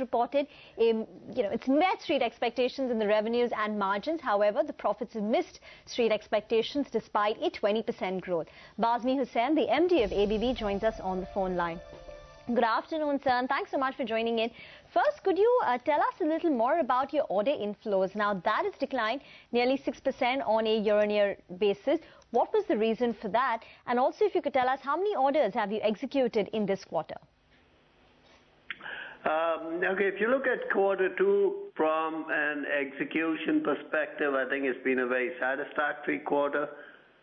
reported a, you know, it's met street expectations in the revenues and margins. However, the profits have missed street expectations despite a 20% growth. Bazmi Hussain, the MD of ABB, joins us on the phone line. Good afternoon, sir, and thanks so much for joining in. First, could you uh, tell us a little more about your order inflows? Now, that has declined nearly 6% on a year-on-year basis. What was the reason for that? And also, if you could tell us how many orders have you executed in this quarter? Um, okay, if you look at quarter two from an execution perspective, I think it's been a very satisfactory quarter.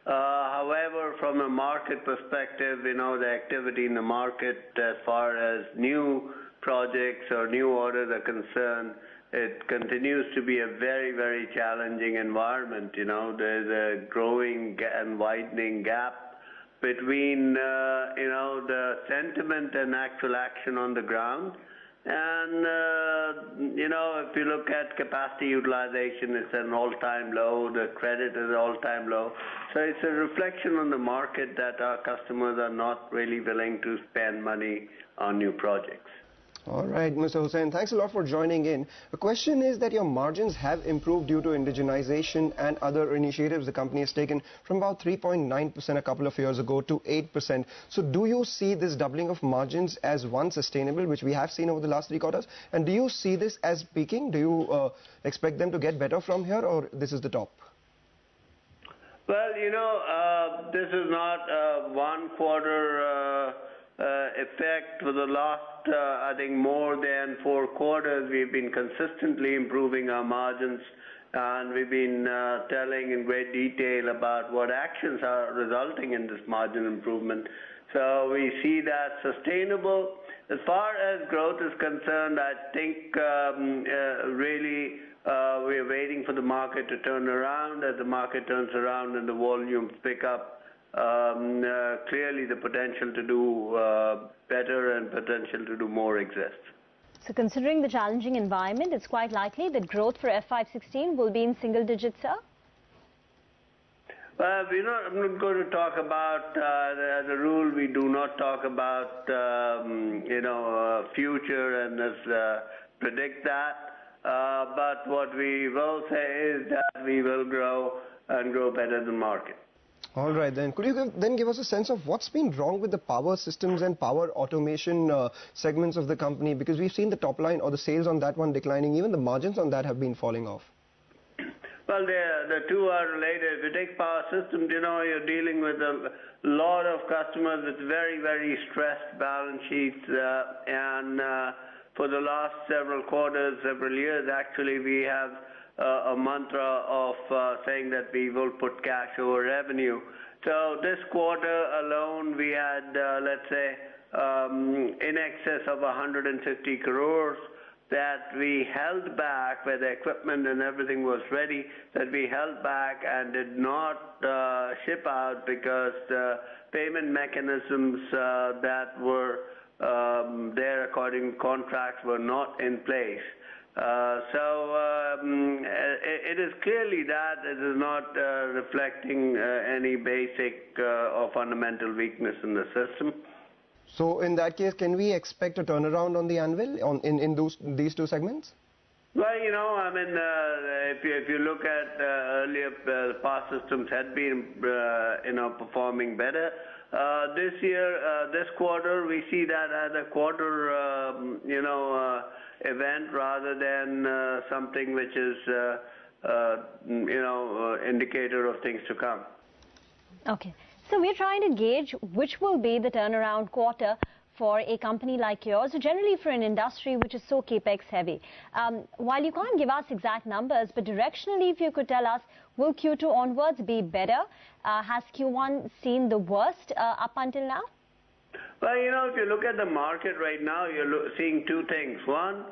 Uh, however, from a market perspective, you know, the activity in the market as far as new projects or new orders are concerned, it continues to be a very, very challenging environment. You know, there's a growing and widening gap between, uh, you know, the sentiment and actual action on the ground. And, uh, you know, if you look at capacity utilization, it's an all-time low. The credit is all-time low. So it's a reflection on the market that our customers are not really willing to spend money on new projects. All right, Mr. Hussain, thanks a lot for joining in. The question is that your margins have improved due to indigenization and other initiatives the company has taken from about 3.9% a couple of years ago to 8%. So do you see this doubling of margins as one sustainable, which we have seen over the last three quarters? And do you see this as peaking? Do you uh, expect them to get better from here or this is the top? Well, you know, uh, this is not uh, one quarter uh, effect for the last, uh, I think, more than four quarters. We've been consistently improving our margins, and we've been uh, telling in great detail about what actions are resulting in this margin improvement. So we see that sustainable. As far as growth is concerned, I think um, really we're waiting for the market to turn around. As the market turns around and the volumes pick up, uh, clearly the potential to do uh, better and potential to do more exists. So considering the challenging environment, it's quite likely that growth for FY16 will be in single digits, sir? Well, we're not, I'm not going to talk about, uh, as a rule, we do not talk about, um, you know, uh, future and uh, predict that. Uh, but what we will say is that we will grow and grow better than market. All right, then. Could you then give us a sense of what's been wrong with the power systems and power automation uh, segments of the company? Because we've seen the top line or the sales on that one declining. Even the margins on that have been falling off. Well, the the two are related. If you take power systems, you know, you're dealing with a lot of customers with very, very stressed balance sheets. Uh, and uh, for the last several quarters, several years, actually, we have a mantra of uh, saying that we will put cash over revenue. So this quarter alone, we had, uh, let's say, um, in excess of 150 crores that we held back where the equipment and everything was ready, that we held back and did not uh, ship out because the payment mechanisms that were um, there according to contracts were not in place. Uh, so um, it is clearly that it is not uh, reflecting uh, any basic or fundamental weakness in the system. So in that case, can we expect a turnaround on the anvil on in in those these two segments? Well, you know, I mean, uh, if you if you look at uh, earlier, uh, power systems had been, you know, performing better. This year, this quarter, we see that as a quarter, um, you know event rather than uh, something which is, uh, uh, you know, indicator of things to come. Okay. So we're trying to gauge which will be the turnaround quarter for a company like yours, generally for an industry which is so capex heavy. Um, while you can't give us exact numbers, but directionally, if you could tell us, will Q2 onwards be better? Uh, has Q1 seen the worst uh, up until now? Well, you know, if you look at the market right now, you're seeing two things. One,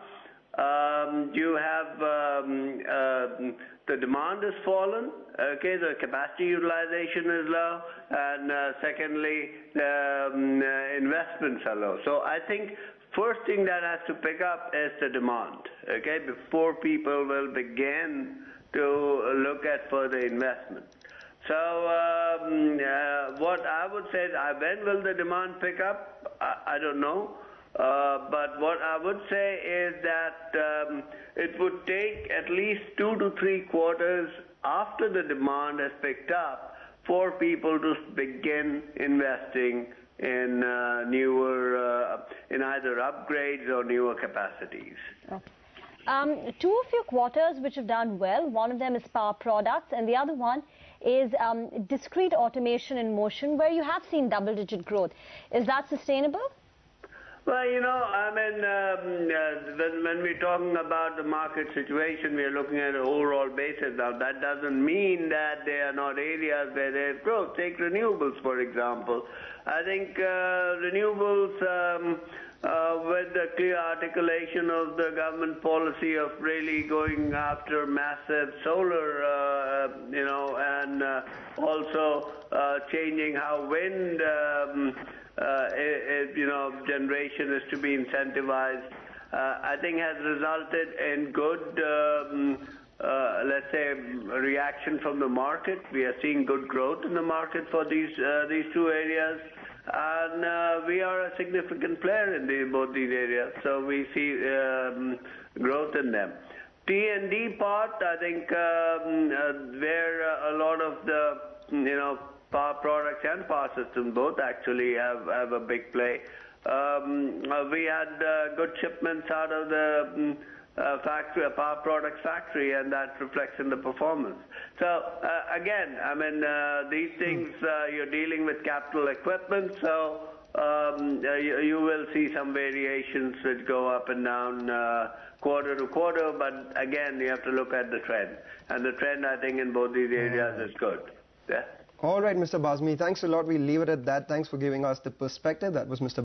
you have um, uh, the demand has fallen. Okay, the capacity utilization is low, and uh, secondly, um, uh, investments are low. So I think first thing that has to pick up is the demand. Okay, before people will begin to look at further investment. So um, uh, what I would say is, when will the demand pick up? I don't know. Uh, but what I would say is that um, it would take at least two to three quarters after the demand has picked up for people to begin investing in uh, newer, uh, in either upgrades or newer capacities. Okay. Um, two of your quarters which have done well, one of them is power products and the other one is um, discrete automation in motion where you have seen double-digit growth. Is that sustainable? Well, you know, I mean, um, uh, when, when, we're talking about the market situation, we are looking at an overall basis. Now, that doesn't mean that there are not areas where there's growth. Take renewables, for example. I think uh, renewables, um, uh, with the clear articulation of the government policy of really going after massive solar, uh, you know, and uh, also uh, changing how wind, um, uh, it, you know, generation is to be incentivized, uh, I think has resulted in good. Um, uh, let's say, reaction from the market. We are seeing good growth in the market for these uh, these two areas and uh, we are a significant player in the, both these areas, so we see um, growth in them. T&D part, I think, um, uh, where uh, a lot of the, you know, power products and power systems both actually have, a big play. Um, we had good shipments out of the um, uh, factory, a power products factory, and that reflects in the performance. So uh, again, I mean, uh, these things uh, you're dealing with capital equipment, so um, uh, you, you, will see some variations that go up and down uh, quarter to quarter. But again, you have to look at the trend, and the trend I think in both these areas is good. Yeah. All right, Mr. Bazmi, thanks a lot. We'll leave it at that. Thanks for giving us the perspective. That was Mr.